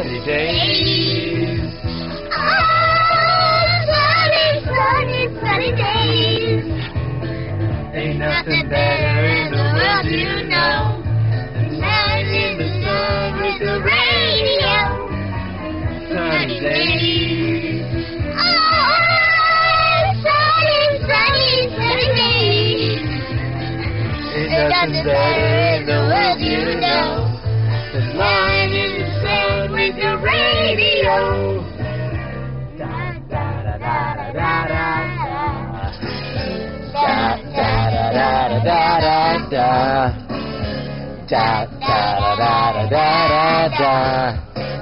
sunny days. Oh, sunny, sunny, sunny days. Ain't nothing better in the world, you know. than in the sun with the radio. Sunny days. Oh, sunny, sunny, sunny days. Ain't nothing better in the world, you know. Radio. Da da da da da da da. Da da da da da da da. Da da da da da da da.